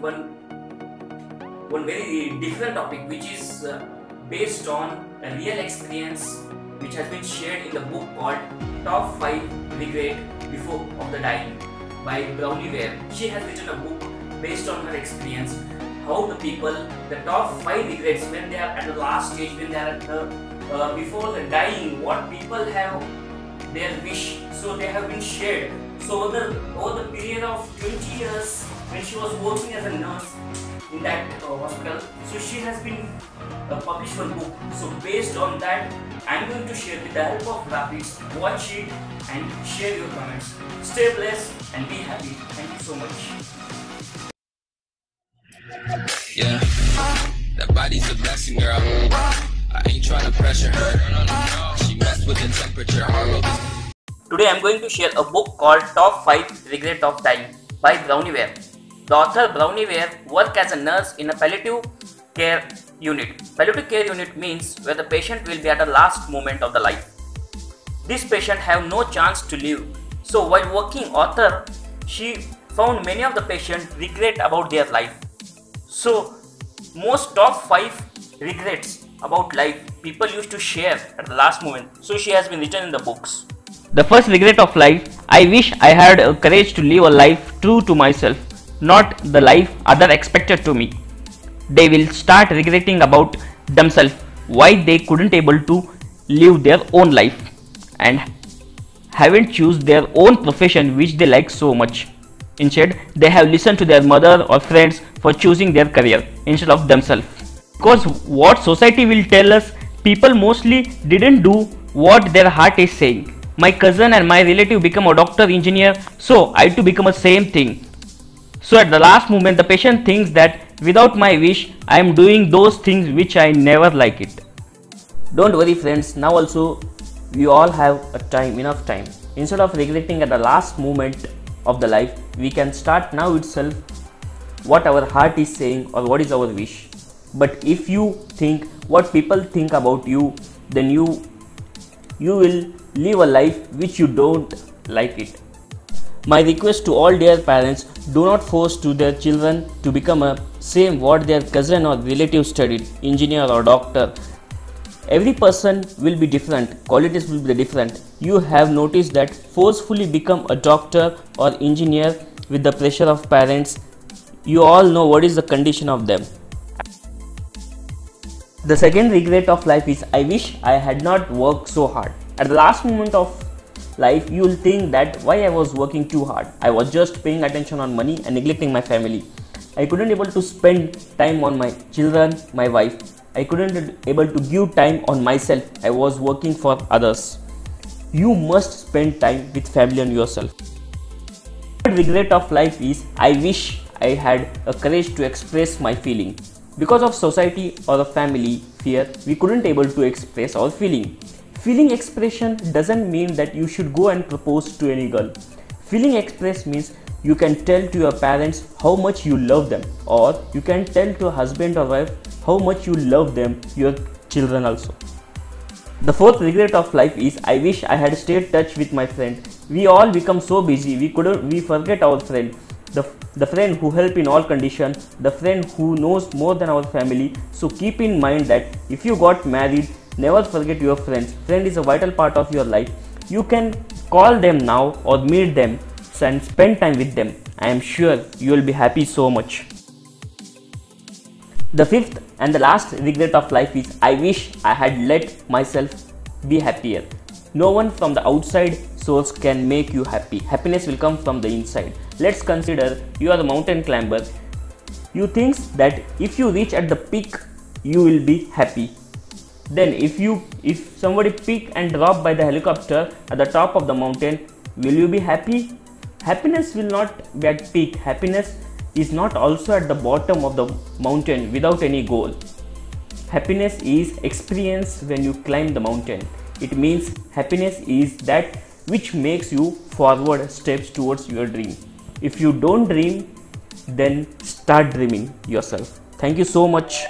one one very different topic which is uh, based on a real experience which has been shared in the book called Top 5 Regret Before of the Dying by Bronnie Ware. She has written a book based on her experience how the people, the top 5 regrets when they are at the last stage, when they are at the, uh, before the dying, what people have their wish. So they have been shared. So over the, over the period of 20 years when she was working as a nurse, in that uh, hospital. So she has been uh, published one book. So based on that, I'm going to share with the help of graphics. Watch it and share your comments. Stay blessed and be happy. Thank you so much. Yeah, that body's a blessing, girl. I ain't trying to pressure her. She messed with the temperature. Today I'm going to share a book called Top 5 Regret of Dying by Bronnie Ware. The author Bronnie Ware worked as a nurse in a palliative care unit. Palliative care unit means where the patient will be at the last moment of the life. This patient have no chance to live. So while working author, she found many of the patients regret about their life. So most top 5 regrets about life people used to share at the last moment. So she has been written in the books. The first regret of life, I wish I had a courage to live a life true to myself, not the life other expected to me. They will start regretting about themselves why they couldn't able to live their own life and haven't choose their own profession which they like so much. Instead, they have listened to their mother or friends for choosing their career instead of themselves. Because what society will tell us, people mostly didn't do what their heart is saying. My cousin and my relative become a doctor engineer, so I too become a same thing. So at the last moment, the patient thinks that without my wish, I am doing those things which I never like it. Don't worry, friends. Now also, we all have a time, enough time. Instead of regretting at the last moment of the life, we can start now itself what our heart is saying or what is our wish. But if you think what people think about you, then you you will live a life which you don't like it. My request to all dear parents do not force to their children to become a same what their cousin or relative studied engineer or doctor. Every person will be different qualities will be different. You have noticed that forcefully become a doctor or engineer with the pressure of parents you all know what is the condition of them. The second regret of life is i wish i had not worked so hard at the last moment of life you will think that why i was working too hard i was just paying attention on money and neglecting my family i couldn't able to spend time on my children my wife I couldn't able to give time on myself. I was working for others. You must spend time with family and yourself. Third regret of life is I wish I had a courage to express my feeling. Because of society or the family fear, we couldn't able to express our feeling. Feeling expression doesn't mean that you should go and propose to any girl. Feeling express means you can tell to your parents how much you love them or you can tell to husband or wife how much you love them, your children also. The fourth regret of life is I wish I had stayed touch with my friend. We all become so busy, we couldn't we forget our friend. The, the friend who help in all condition, the friend who knows more than our family. So keep in mind that if you got married, never forget your friends. Friend is a vital part of your life. You can call them now or meet them and spend time with them. I am sure you will be happy so much. The fifth and the last regret of life is I wish I had let myself be happier. No one from the outside source can make you happy. Happiness will come from the inside. Let's consider you are a mountain climber. You think that if you reach at the peak, you will be happy. Then if you if somebody pick and drop by the helicopter at the top of the mountain, will you be happy? Happiness will not be at peak. Happiness is not also at the bottom of the mountain without any goal. Happiness is experience when you climb the mountain. It means happiness is that which makes you forward steps towards your dream. If you don't dream, then start dreaming yourself. Thank you so much.